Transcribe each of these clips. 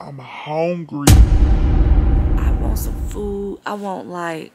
I'm hungry. I want some food. I want like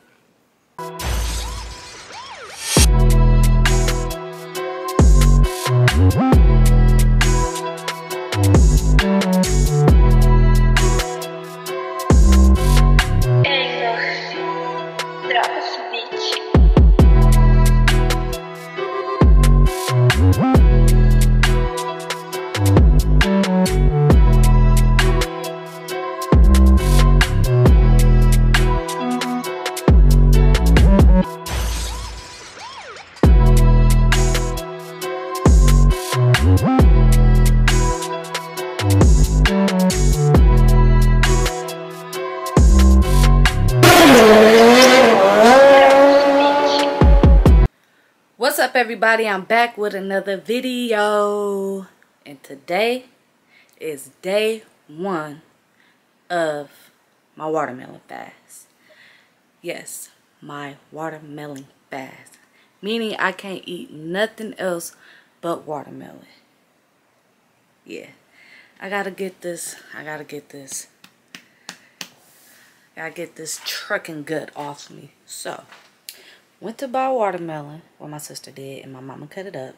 everybody? I'm back with another video. And today is day one of my watermelon fast. Yes, my watermelon fast. Meaning I can't eat nothing else but watermelon. Yeah. I gotta get this. I gotta get this. I Gotta get this trucking gut off me. So, went to buy watermelon. Well, my sister did, and my mama cut it up.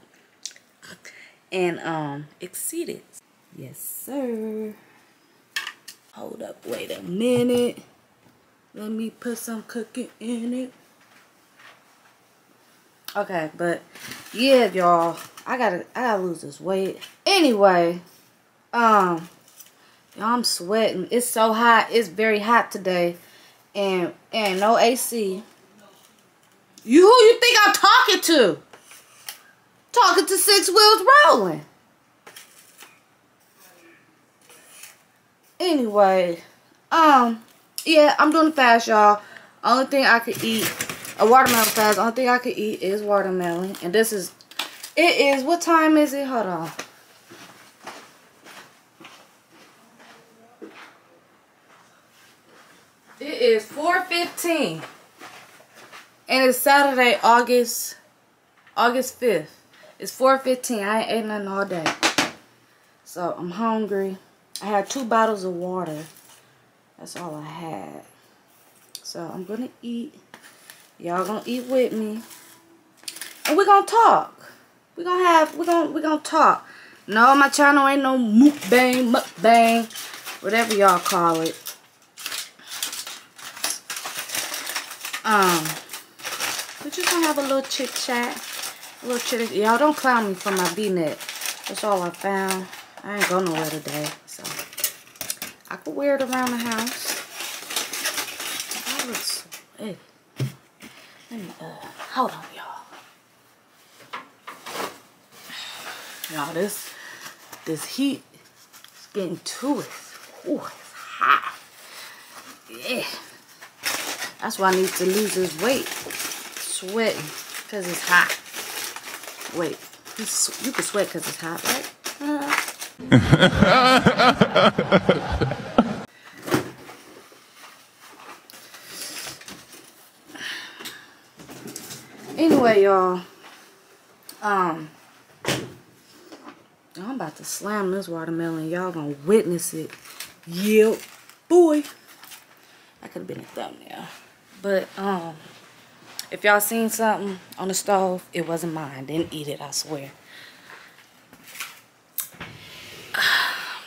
And, um, exceeded. Yes, sir. Hold up, wait a minute. Let me put some cooking in it. Okay, but yeah, y'all. I gotta I gotta lose this weight. Anyway, um I'm sweating. It's so hot. It's very hot today. And and no AC. You who you think I'm talking to? Talking to six wheels rolling. Anyway, um, yeah, I'm doing fast, y'all. Only thing I could eat, a watermelon fast. Only thing I could eat is watermelon, and this is, it is. What time is it? Hold on. It is 4:15, and it's Saturday, August, August 5th. It's 4:15. I ain't ate nothing all day, so I'm hungry. I had two bottles of water. That's all I had. So I'm gonna eat. Y'all gonna eat with me. And we're gonna talk. We're gonna have we're gonna we're gonna talk. No, my channel ain't no mukbang, mukbang, whatever y'all call it. Um we're just gonna have a little chit chat. A little chit y'all don't clown me for my net. That's all I found. I ain't going nowhere today. So I could wear it around the house. That looks. Let me uh hold on y'all. Y'all this this heat is getting to it. Ooh, it's hot. Yeah. That's why I need to lose this weight. Sweating because it's hot. Wait, you, can sweat because it's hot, right? Anyway, y'all. Um, I'm about to slam this watermelon. Y'all gonna witness it. Yep, boy. I could have been a thumbnail. But, um, if y'all seen something on the stove, it wasn't mine. Didn't eat it, I swear.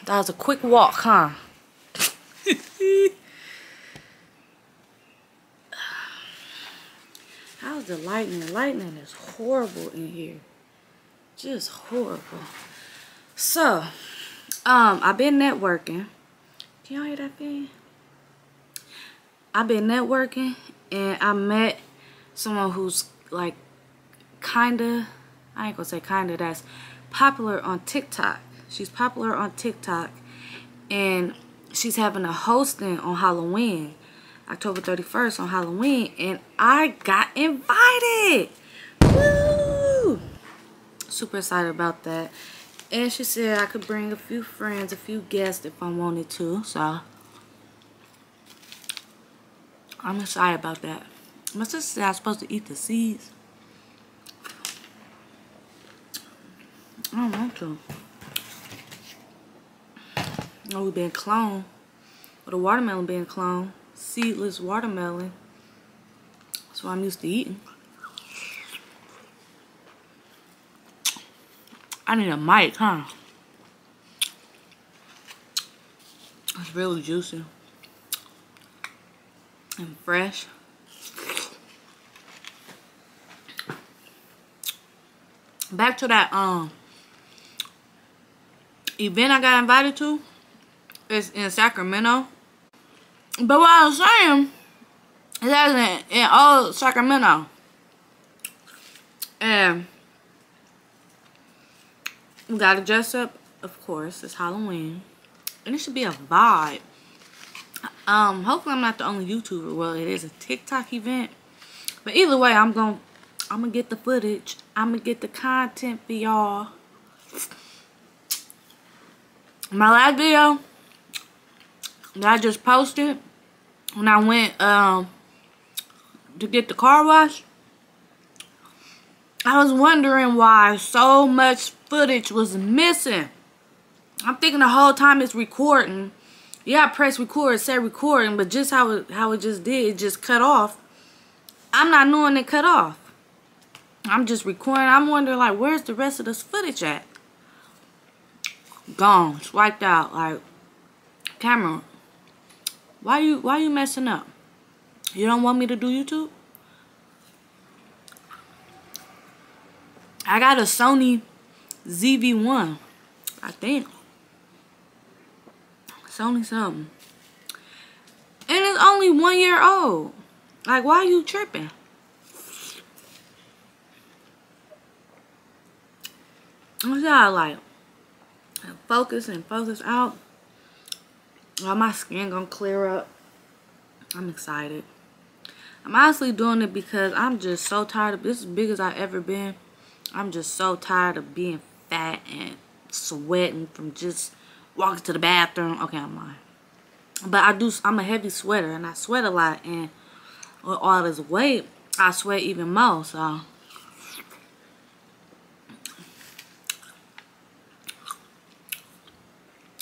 That was a quick walk, huh? How's the lightning? The lightning is horrible in here. Just horrible. So, um, I've been networking. Can y'all hear that thing? I've been networking and I met someone who's like kinda, I ain't gonna say kinda, that's popular on TikTok. She's popular on TikTok and she's having a hosting on Halloween, October 31st on Halloween, and I got invited. Woo! Super excited about that. And she said I could bring a few friends, a few guests if I wanted to. So I'm excited about that. My sister said I was supposed to eat the seeds. I don't want to. Oh, we've been cloned. With a watermelon being cloned. Seedless watermelon. That's what I'm used to eating. I need a mic, huh? It's really juicy. And fresh. Back to that um event I got invited to. It's in Sacramento. But what I was saying is that in, in old Sacramento. And we gotta dress up, of course. It's Halloween. And it should be a vibe. Um, hopefully I'm not the only YouTuber. Well, it is a TikTok event. But either way, I'm gonna I'm gonna get the footage. I'm gonna get the content for y'all. My last video that I just posted when I went um to get the car wash. I was wondering why so much footage was missing. I'm thinking the whole time it's recording. Yeah, I press record, it said recording, but just how it how it just did, it just cut off. I'm not knowing it cut off. I'm just recording. I'm wondering like where's the rest of this footage at? Gone, swiped out, like camera. Why you why you messing up? You don't want me to do YouTube? I got a Sony ZV-1, I think. Sony something. And it's only one year old. Like, why are you tripping? I gotta like focus and focus out. All my skin gonna clear up. I'm excited. I'm honestly doing it because I'm just so tired of this as big as I ever been. I'm just so tired of being fat and sweating from just walking to the bathroom. Okay, I'm lying. But I do, I'm a heavy sweater and I sweat a lot. And with all this weight, I sweat even more. So,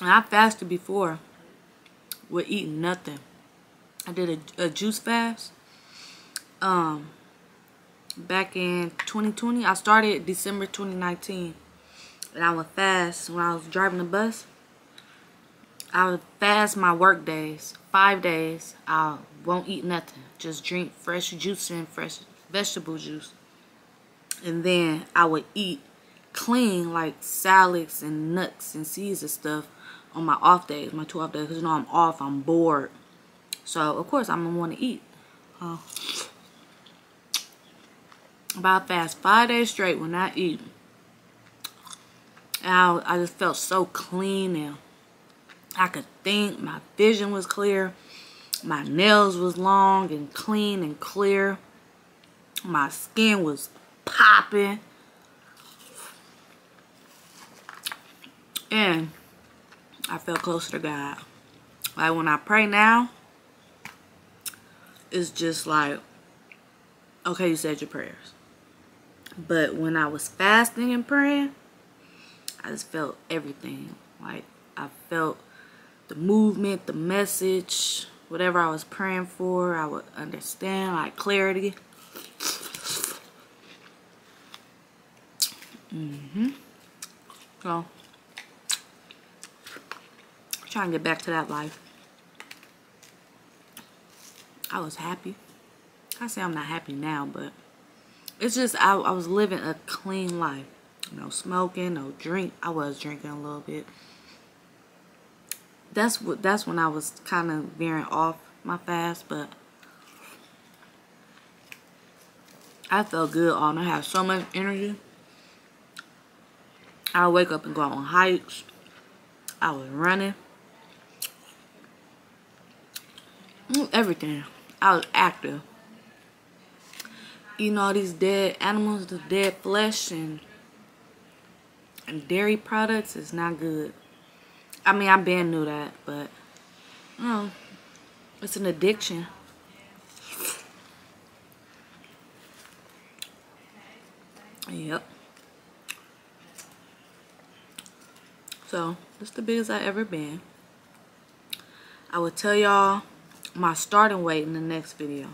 I fasted before with eating nothing. I did a, a juice fast. Um, back in 2020. I started December 2019. And I would fast when I was driving the bus. I would fast my work days. Five days. I won't eat nothing. Just drink fresh juice and fresh vegetable juice. And then I would eat clean like salads and nuts and seeds and stuff on my off days, my two off days. Because you know I'm off, I'm bored. So, of course, I'm going to want to eat. Uh, about fast five days straight when I eat. I, I just felt so clean now. I could think. My vision was clear. My nails was long and clean and clear. My skin was popping. And I felt closer to God. Like when I pray now, it's just like, okay, you said your prayers. But when I was fasting and praying, I just felt everything. Like I felt the movement, the message, whatever I was praying for, I would understand, like clarity. Mm-hmm. So, trying to get back to that life. I was happy. I say I'm not happy now, but it's just I, I was living a clean life. No smoking, no drink. I was drinking a little bit. That's what that's when I was kind of veering off my fast, but I felt good night. I had so much energy. I wake up and go on hikes. I was running. Everything. I was active eating all these dead animals, the dead flesh and and dairy products is not good. I mean, I been knew that, but you know, it's an addiction. Yep. So, it's the biggest I ever been. I will tell y'all my starting weight in the next video.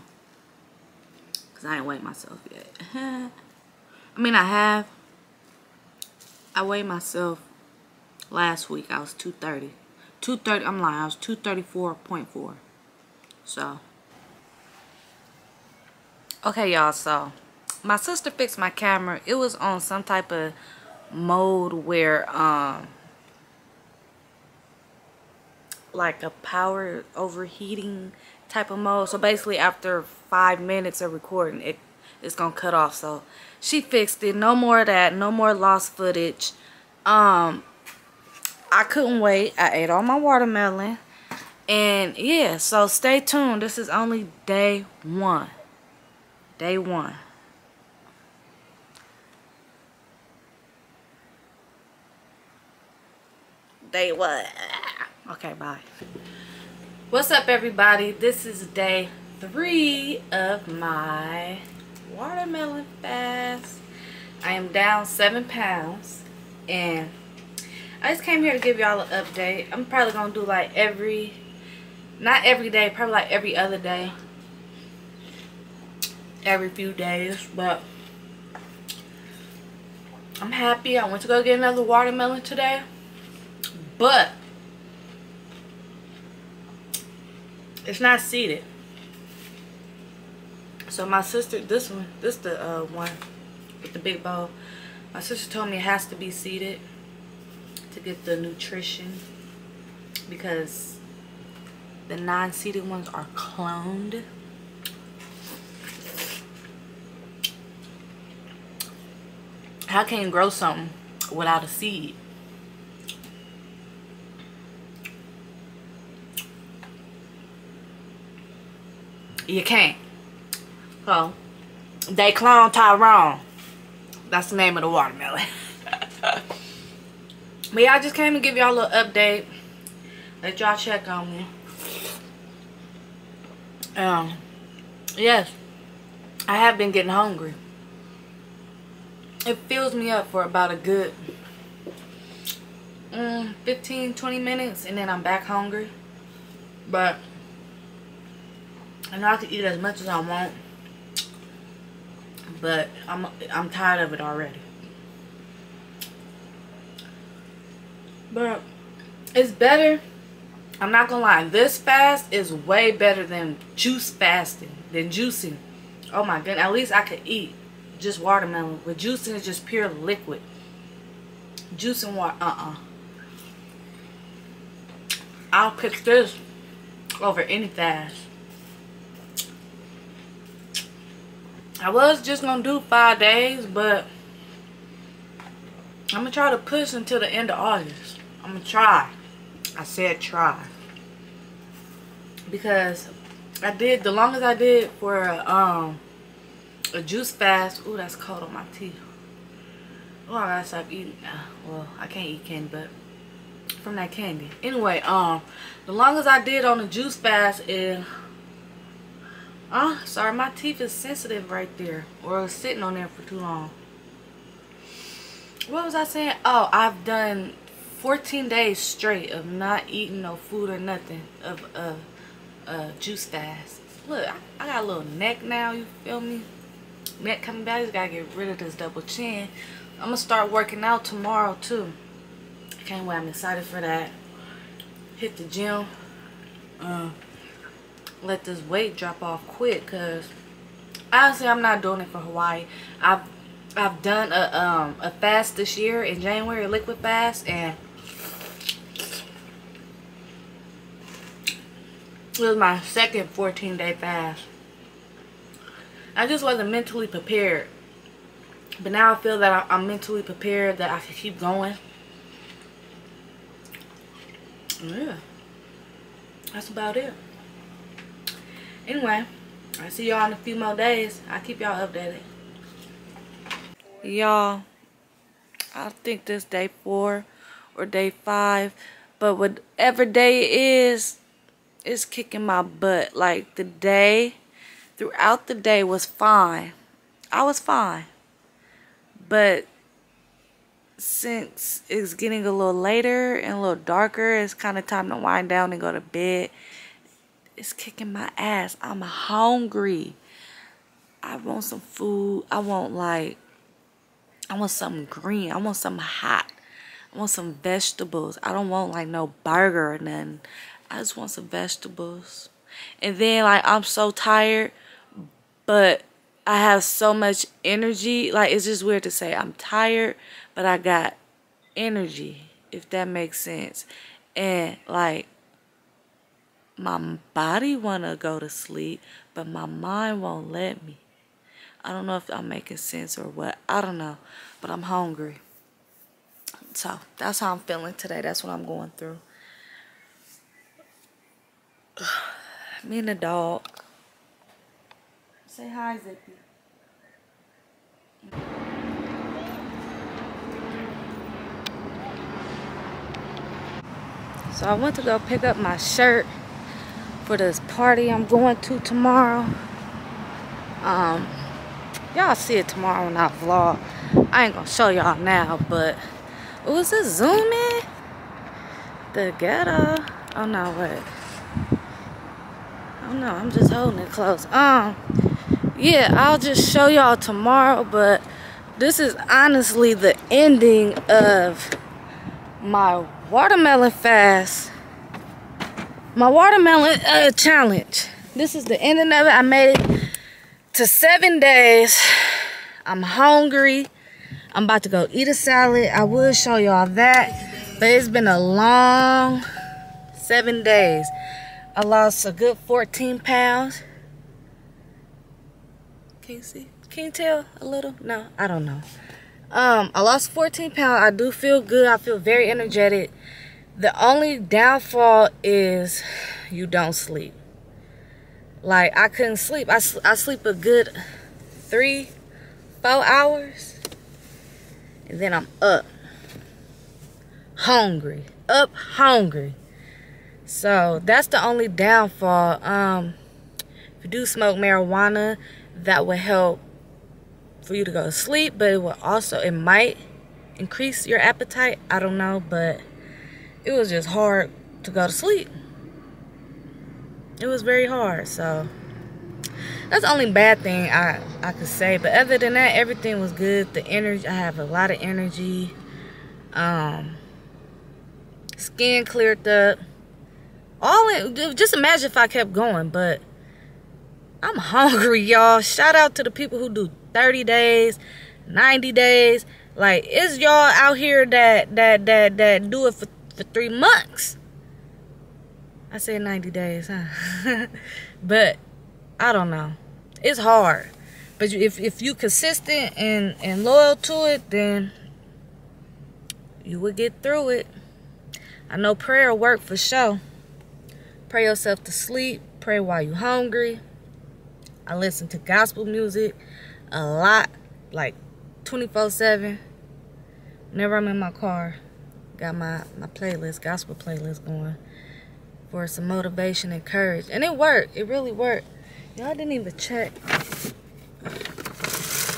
Because I ain't weighed myself yet. I mean, I have. I weighed myself last week. I was 230. 230, I'm lying. I was 234.4. So. Okay, y'all. So, my sister fixed my camera. It was on some type of mode where, um, like a power overheating type of mode. So basically after five minutes of recording, it it's gonna cut off. So she fixed it. No more of that. No more lost footage. Um, I couldn't wait. I ate all my watermelon. And yeah, so stay tuned. This is only day one. Day one. Day one. Okay, bye. What's up, everybody? This is day three of my watermelon fast. I am down seven pounds, and I just came here to give y'all an update. I'm probably gonna do like every, not every day, probably like every other day, every few days, but I'm happy. I went to go get another watermelon today, but it's not seeded. So my sister, this one, this the uh, one with the big bowl. My sister told me it has to be seeded to get the nutrition because the non-seeded ones are cloned. How can you grow something without a seed? You can't. So, they clone Tyrone. That's the name of the watermelon. but yeah, I just came to give y'all a little update. Let y'all check on me. Um, yes, I have been getting hungry. It fills me up for about a good mm, 15, 20 minutes and then I'm back hungry. But I know I can eat as much as I want. But I'm I'm tired of it already. But it's better. I'm not gonna lie. This fast is way better than juice fasting. Than juicing. Oh my goodness. At least I could eat just watermelon. With juicing is just pure liquid. Juicing water. Uh-uh. I'll pick this over any fast. I was just gonna do five days, but I'm gonna try to push until the end of August. I'm gonna try. I said try. Because I did, the longest I did for um a juice fast. Ooh, that's cold on my teeth. Oh, I gotta stop eating. Well, I can't eat candy, but from that candy. Anyway, um, the longest I did on the juice fast is Ah, uh, sorry, my teeth is sensitive right there. Or sitting on there for too long. What was I saying? Oh, I've done 14 days straight of not eating no food or nothing. Of uh, uh, juice fast. Look, I, I got a little neck now, you feel me? Neck coming back, just gotta get rid of this double chin. I'm gonna start working out tomorrow too. Can't wait, I'm excited for that. Hit the gym. Uh, let this weight drop off quick because honestly I'm not doing it for Hawaii. I've I've done a um a fast this year in January, a liquid fast, and it was my second 14 day fast. I just wasn't mentally prepared. But now I feel that I'm mentally prepared that I can keep going. Yeah. That's about it. Anyway, I'll see y'all in a few more days. I'll keep y'all updated. Y'all, I think this day four or day five. But whatever day it is, it's kicking my butt. Like the day, throughout the day was fine. I was fine. But since it's getting a little later and a little darker, it's kind of time to wind down and go to bed. It's kicking my ass. I'm hungry. I want some food. I want like, I want something green. I want something hot. I want some vegetables. I don't want like no burger or nothing. I just want some vegetables. And then like I'm so tired, but I have so much energy. Like it's just weird to say I'm tired, but I got energy, if that makes sense. And like my body wanna go to sleep, but my mind won't let me. I don't know if I'm making sense or what. I don't know, but I'm hungry. So that's how I'm feeling today. That's what I'm going through. Me and the dog. Say hi, Zippy. So I went to go pick up my shirt for this party I'm going to tomorrow. Um, y'all see it tomorrow when I vlog. I ain't gonna show y'all now, but was it zoom in? The ghetto. Oh no, wait. Oh no, I'm just holding it close. Um, yeah, I'll just show y'all tomorrow, but this is honestly the ending of my watermelon fast. My watermelon uh, challenge. This is the ending of it. I made it to seven days. I'm hungry. I'm about to go eat a salad. I will show y'all that. But it's been a long seven days. I lost a good 14 pounds. Can you see? Can you tell a little? No, I don't know. Um, I lost 14 pounds. I do feel good. I feel very energetic. The only downfall is you don't sleep. Like, I couldn't sleep. I, I sleep a good three, four hours. And then I'm up. Hungry. Up hungry. So, that's the only downfall. Um, if you do smoke marijuana, that would help for you to go to sleep. But it will also, it might increase your appetite. I don't know. But it was just hard to go to sleep. It was very hard. So, that's the only bad thing I, I could say. But other than that, everything was good. The energy, I have a lot of energy. Um, skin cleared up. All in, just imagine if I kept going. But I'm hungry, y'all. Shout out to the people who do 30 days, 90 days. Like, it's y'all out here that that that that do it for, for three months. I said 90 days, huh? but I don't know. It's hard. But if, if you consistent and, and loyal to it, then you will get through it. I know prayer work for sure. Pray yourself to sleep. Pray while you're hungry. I listen to gospel music a lot, like 24-7. Whenever I'm in my car, got my, my playlist, gospel playlist going for some motivation and courage. And it worked. It really worked. Y'all didn't even check.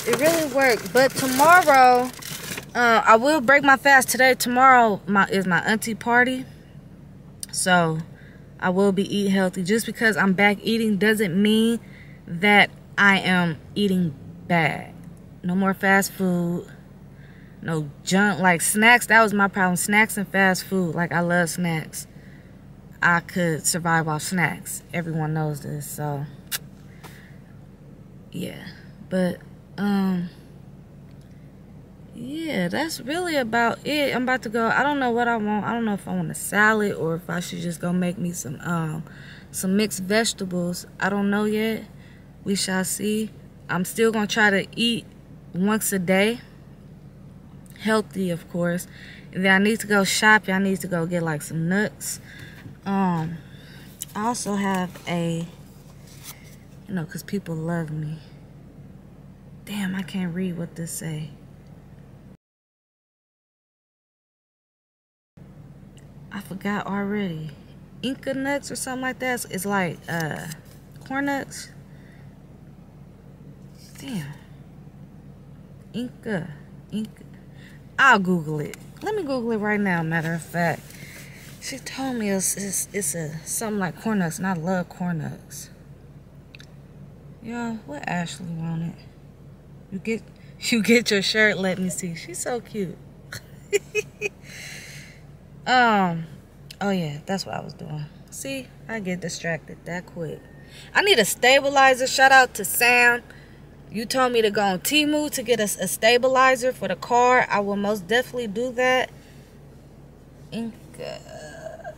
It really worked. But tomorrow, uh, I will break my fast today. Tomorrow my, is my auntie party. So, I will be eating healthy. Just because I'm back eating doesn't mean that I am eating bad. No more fast food. No junk. Like snacks, that was my problem. Snacks and fast food. Like, I love snacks. I could survive off snacks. Everyone knows this, so yeah but um yeah that's really about it i'm about to go i don't know what i want i don't know if i want a salad or if i should just go make me some um some mixed vegetables i don't know yet we shall see i'm still gonna try to eat once a day healthy of course and then i need to go shopping i need to go get like some nuts um i also have a you know, because people love me. Damn, I can't read what this say. I forgot already. Inca nuts or something like that. It's like uh, corn nuts. Damn. Inca. Inca. I'll Google it. Let me Google it right now, matter of fact. She told me it's, it's, it's a something like corn nuts, and I love corn nuts. Y'all, what Ashley wanted? You get you get your shirt, let me see. She's so cute. um, oh yeah, that's what I was doing. See, I get distracted that quick. I need a stabilizer. Shout out to Sam. You told me to go on Temu to get a, a stabilizer for the car. I will most definitely do that. Inca.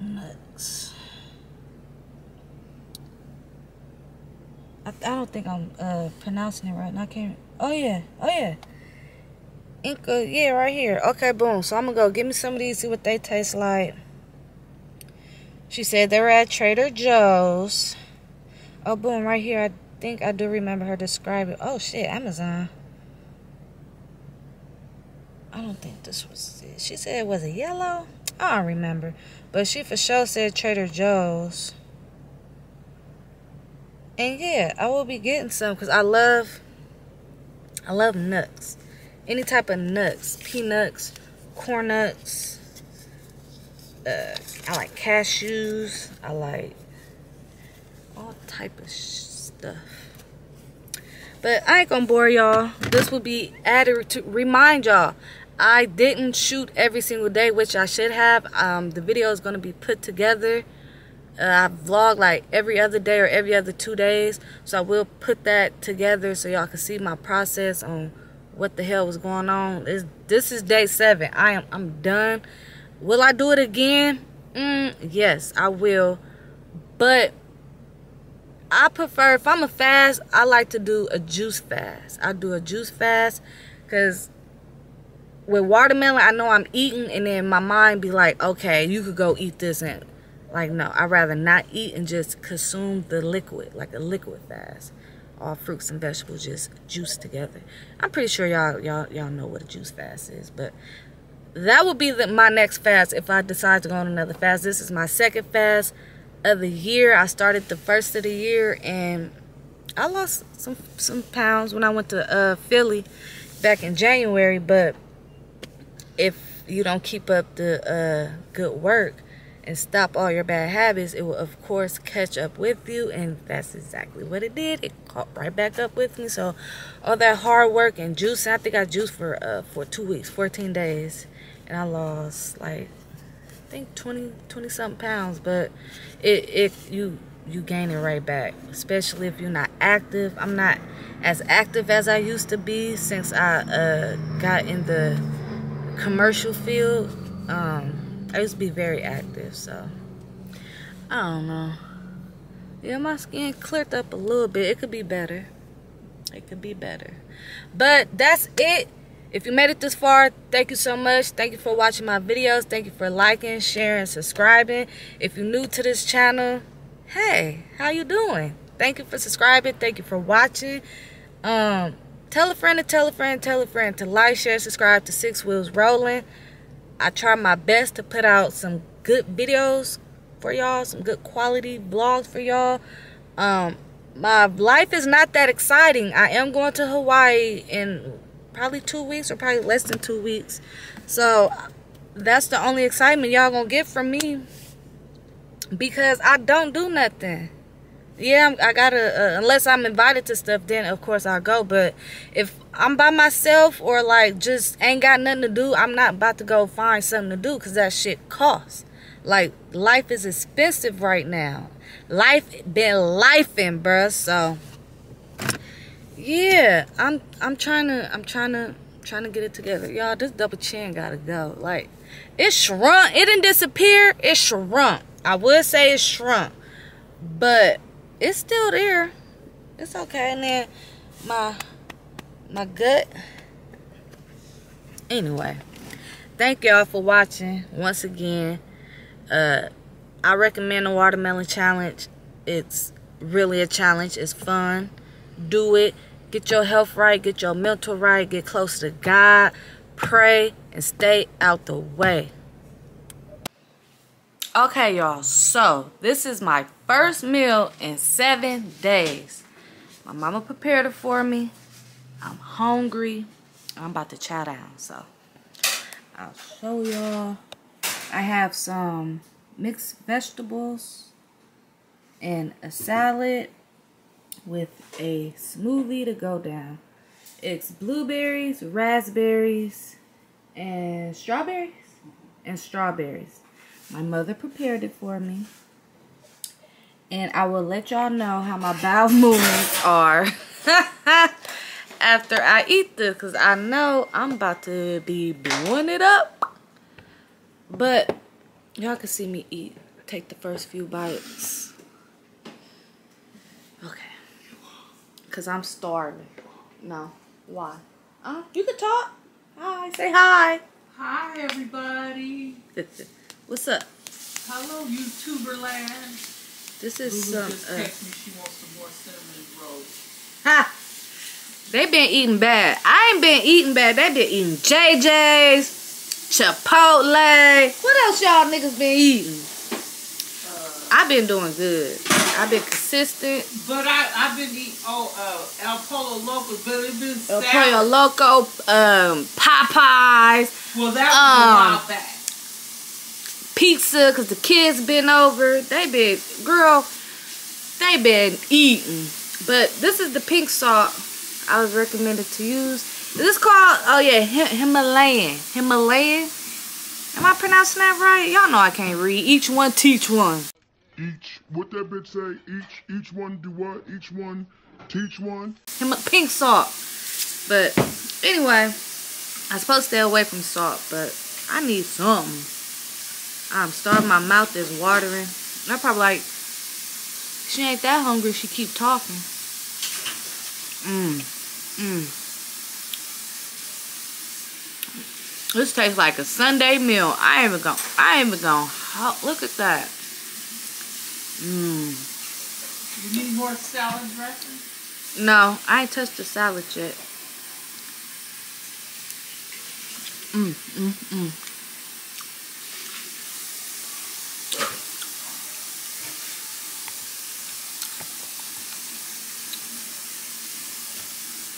Nuts. I, I don't think I'm uh, pronouncing it right. I can't. Oh yeah. Oh yeah. Inca. Yeah, right here. Okay, boom. So I'm gonna go get me some of these. See what they taste like. She said they were at Trader Joe's. Oh, boom, right here. I think I do remember her describing. Oh, shit, Amazon. I don't think this was it. She said, it was it yellow? I don't remember. But she for sure said Trader Joe's. And yeah, I will be getting some because I love, I love nuts. Any type of nuts. Peanuts, corn nuts. Uh, I like cashews. I like all type of stuff. But I ain't gonna bore y'all. This will be added to remind y'all. I didn't shoot every single day, which I should have. Um, the video is gonna be put together. Uh, I vlog like every other day or every other two days, so I will put that together so y'all can see my process on what the hell was going on. It's, this is day seven. I am I'm done. Will I do it again? Mm, yes, I will. But I prefer, if I'm a fast, I like to do a juice fast. I do a juice fast because with watermelon, I know I'm eating and then my mind be like, okay, you could go eat this and like, no, I'd rather not eat and just consume the liquid, like a liquid fast. All fruits and vegetables just juice together. I'm pretty sure y'all y'all y'all know what a juice fast is, but that would be the, my next fast if I decide to go on another fast. This is my second fast of the year. I started the first of the year and I lost some some pounds when I went to uh, Philly back in January. But if you don't keep up the uh, good work and stop all your bad habits, it will of course catch up with you. And that's exactly what it did. It caught right back up with me. So all that hard work and juice, I think I juiced for uh, for two weeks, 14 days. And I lost like I think 20 20 something pounds but it if you you gain it right back especially if you're not active. I'm not as active as i used to be since i uh, got in the commercial field. Um, i used to be very active so i don't know. Yeah my skin cleared up a little bit. It could be better. It could be better. But that's it if you made it this far, thank you so much. Thank you for watching my videos. Thank you for liking, sharing, subscribing. If you're new to this channel, hey, how you doing? Thank you for subscribing. Thank you for watching. Um, tell a friend to tell a friend, tell a friend to like, share, subscribe to Six Wheels Rolling. I try my best to put out some good videos for y'all, some good quality vlogs for y'all. Um, my life is not that exciting. I am going to Hawaii in probably two weeks or probably less than two weeks. So that's the only excitement y'all gonna get from me because I don't do nothing. Yeah, I gotta, uh, unless I'm invited to stuff, then of course I'll go. But if I'm by myself or like just ain't got nothing to do, I'm not about to go find something to do because that shit costs. Like, life is expensive right now. Life been lifing, bruh. So, yeah, I'm I'm trying to I'm trying to trying to get it together. Y'all, this double chin gotta go. Like it shrunk. It didn't disappear. It shrunk. I would say it shrunk. But it's still there. It's okay. And then my my gut. Anyway. Thank y'all for watching once again. Uh I recommend the watermelon challenge. It's really a challenge. It's fun. Do it. Get your health right, get your mental right, get close to God, pray, and stay out the way. Okay, y'all, so this is my first meal in seven days. My mama prepared it for me. I'm hungry. I'm about to chow down, so I'll show y'all. I have some mixed vegetables and a salad with a smoothie to go down. It's blueberries, raspberries, and strawberries. And strawberries. My mother prepared it for me. And I will let y'all know how my bowel movements are after I eat this. Because I know I'm about to be blowing it up. But y'all can see me eat. Take the first few bites. Because I'm starving. No. Why? Uh, you can talk. Hi. Say hi. Hi, everybody. What's up? Hello, YouTuber land. This is Lulu some. just Uh, texted me she wants some more cinnamon rolls. ha! They been eating bad. I ain't been eating bad. They been eating JJ's, Chipotle. What else y'all niggas been eating? Uh, i been doing good. I've been consistent. but I, I've been eating, oh, uh, El Polo Loco, but it's been El. Pollo Loco, um, Popeyes, Well, that was Um, a while back. pizza, cause the kids been over. They been, girl, they been eating. But this is the pink salt I was recommended to use. Is this called, oh yeah, Himalayan. Himalayan? Am I pronouncing that right? Y'all know I can't read. Each one teach one. Each, what that bitch say? Each, each one do what? Each one teach one? Him pink salt. But anyway, I'm supposed to stay away from salt, but I need something. I'm starving. My mouth is watering. And I'm probably like, she ain't that hungry. She keep talking. Mmm. Mmm. This tastes like a Sunday meal. I ain't even gonna. I ain't even gonna. Look at that. Mmm. You need more salad dressing? No, I ain't touched the salad yet. Mmm, mmm, mmm.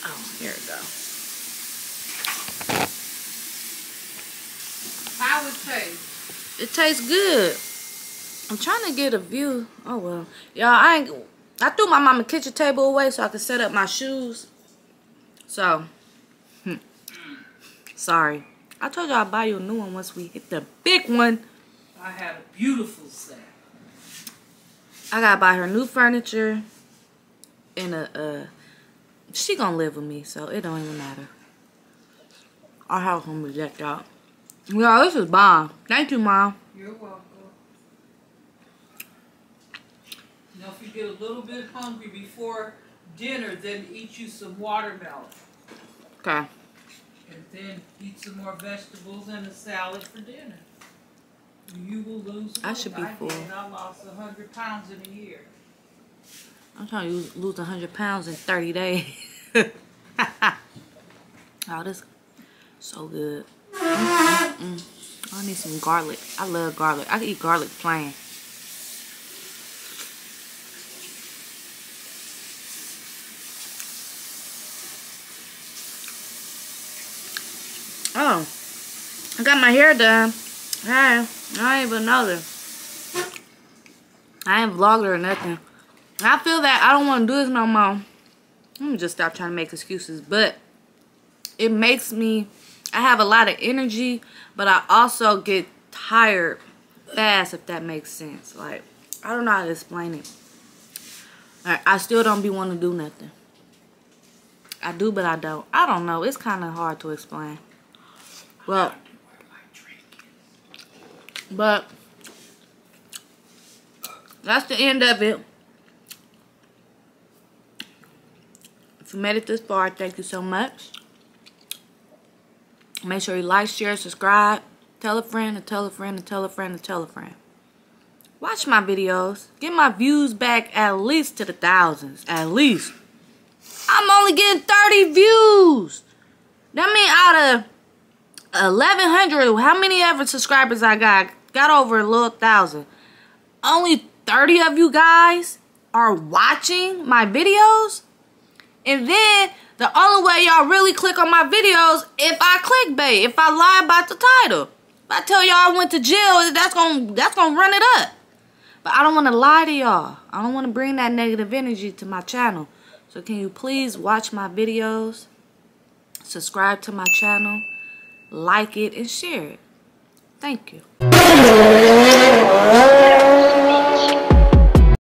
Oh, here we go. How it taste? It tastes good. I'm trying to get a view. Oh well, y'all. I ain't. I threw my mama kitchen table away so I could set up my shoes. So, hmm. sorry. I told y'all I'd buy you a new one once we hit the big one. I had a beautiful set. I gotta buy her new furniture and a. Uh, she gonna live with me, so it don't even matter. Our house gonna be decked out. Yeah, this is bomb. Thank you, mom. You're welcome. Now, if you get a little bit hungry before dinner, then eat you some watermelon. Okay. And then eat some more vegetables and a salad for dinner. You will lose I should be I full. did. I lost 100 pounds in a year. I'm trying to lose, lose 100 pounds in 30 days. oh, this so good. Mm, mm, mm. I need some garlic. I love garlic. I can eat garlic plain. Oh, I got my hair done. Hey, I ain't even know this. I ain't vlogged or nothing. I feel that I don't want to do this no more. Let me just stop trying to make excuses. But it makes me, I have a lot of energy, but I also get tired fast, if that makes sense. Like, I don't know how to explain it. I still don't be wanting to do nothing. I do, but I don't. I don't know. It's kind of hard to explain. But, but, that's the end of it. If you made it this far, thank you so much. Make sure you like, share, subscribe. Tell a friend, and tell a friend, and tell a friend, and tell a friend. Watch my videos. Get my views back at least to the thousands. At least. I'm only getting 30 views. That mean out of 1,100, how many ever subscribers I got? Got over a little thousand. Only 30 of you guys are watching my videos? And then The only way y'all really click on my videos if I clickbait, if I lie about the title. If I tell y'all I went to jail, that's gonna that's gonna run it up. But I don't want to lie to y'all. I don't want to bring that negative energy to my channel. So can you please watch my videos, subscribe to my channel, like it, and share it. Thank you.